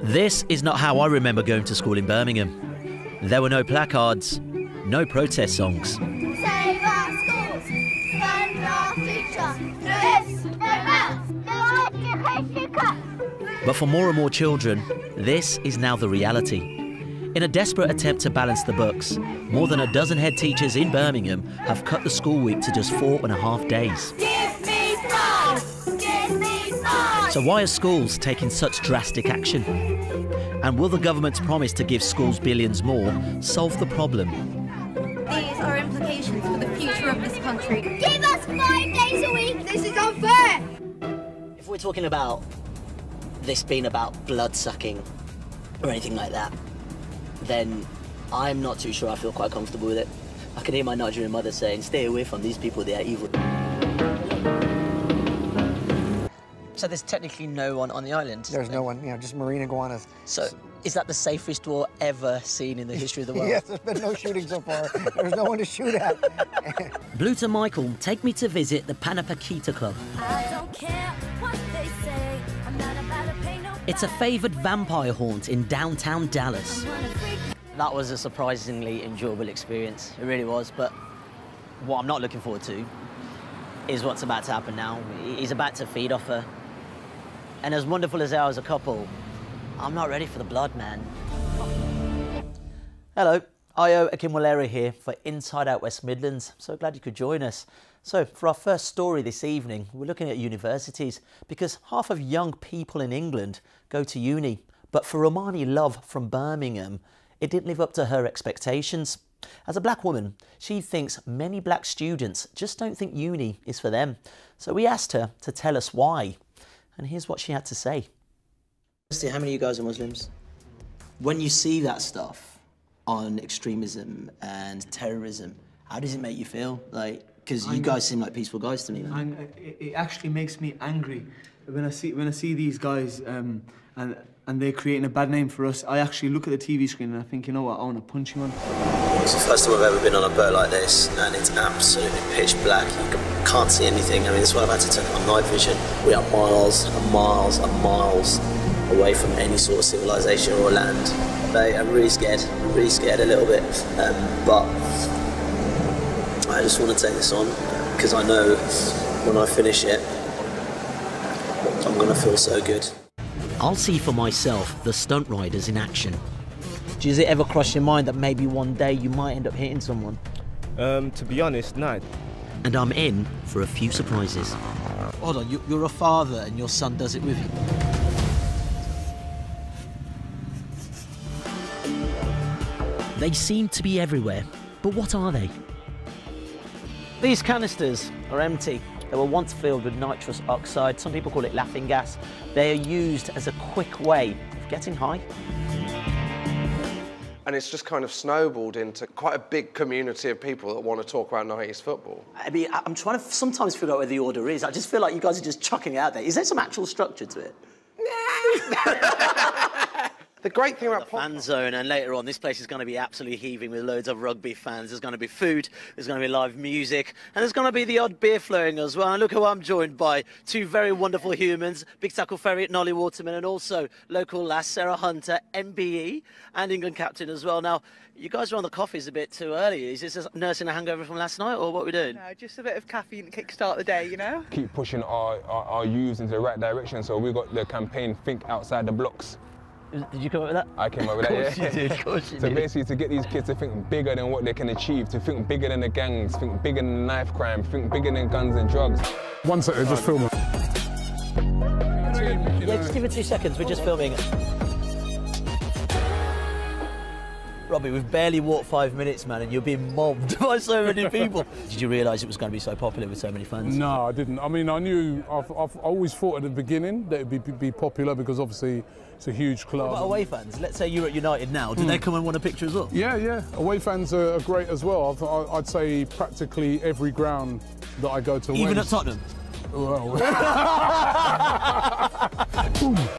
This is not how I remember going to school in Birmingham. There were no placards, no protest songs. Save our schools! Fund our future! This prevents no education cut! But for more and more children, this is now the reality. In a desperate attempt to balance the books, more than a dozen head teachers in Birmingham have cut the school week to just four and a half days. So why are schools taking such drastic action? And will the government's promise to give schools billions more solve the problem? These are implications for the future of this country. Give us five days a week! This is unfair! If we're talking about this being about blood sucking or anything like that, then I'm not too sure I feel quite comfortable with it. I can hear my Nigerian mother saying, stay away from these people, they are evil. So there's technically no one on the island? There's no one, you know, just marine iguanas. So is that the safest war ever seen in the history of the world? yes, there's been no shooting so far. There's no one to shoot at. Blue to Michael take me to visit the Panapakita Club. I don't care what they say. I'm not about to pay no It's a favoured vampire haunt in downtown Dallas. That was a surprisingly enjoyable experience. It really was. But what I'm not looking forward to is what's about to happen now. He's about to feed off her. And as wonderful as they are as a couple, I'm not ready for the blood, man. Hello, Ayo Akinwolere here for Inside Out West Midlands. So glad you could join us. So, for our first story this evening, we're looking at universities because half of young people in England go to uni. But for Romani Love from Birmingham, it didn't live up to her expectations. As a black woman, she thinks many black students just don't think uni is for them. So we asked her to tell us why. And here's what she had to say. See, How many of you guys are Muslims? When you see that stuff on extremism and terrorism, how does it make you feel? Like, because you guys seem like peaceful guys to me. Man. It, it actually makes me angry when I see when I see these guys um, and and they're creating a bad name for us. I actually look at the TV screen and I think, you know what, I want to punch you on. It's the first time I've ever been on a boat like this, and it's absolutely pitch black. You can't see anything. I mean, that's why I've had to turn on night vision. We are miles and miles and miles away from any sort of civilization or land. I'm really scared. I'm really scared a little bit. Um, but I just want to take this on because I know when I finish it, I'm going to feel so good. I'll see for myself the stunt riders in action. Does it ever cross your mind that maybe one day you might end up hitting someone? Um, to be honest, no. And I'm in for a few surprises. Hold on, you, you're a father and your son does it with you. They seem to be everywhere, but what are they? These canisters are empty. They were once filled with nitrous oxide. Some people call it laughing gas. They are used as a quick way of getting high. And it's just kind of snowballed into quite a big community of people that want to talk about 90s football. I mean, I- I'm trying to sometimes figure out where the order is. I just feel like you guys are just chucking it out there. Is there some actual structure to it? The great thing about the pop fan zone, and later on, this place is going to be absolutely heaving with loads of rugby fans. There's going to be food, there's going to be live music, and there's going to be the odd beer flowing as well. And look who I'm joined by two very wonderful humans Big Tackle Ferry, at Nolli Waterman, and also local lass Sarah Hunter, MBE, and England captain as well. Now, you guys are on the coffees a bit too early. Is this just nursing a hangover from last night, or what are we doing? No, just a bit of caffeine to kickstart the day, you know? keep pushing our, our, our youths into the right direction. So we got the campaign Think Outside the Blocks. Did you come up with that? I came up with that, Of course yeah. you did, of course you so did. basically to get these kids to think bigger than what they can achieve, to think bigger than the gangs, think bigger than knife crime, think bigger than guns and drugs. One second, just film it. Yeah, just give it two seconds. We're just filming. Robbie, we've barely walked five minutes, man, and you're being mobbed by so many people. Did you realise it was going to be so popular with so many fans? No, I didn't. I mean, I knew, I've, I've always thought at the beginning that it'd be, be popular because obviously it's a huge club. What about away fans? Let's say you're at United now. Do they hmm. come and want a picture as well? Yeah, yeah. Away fans are, great as well. I'd say practically every ground that I go to. Even at Tottenham? Well,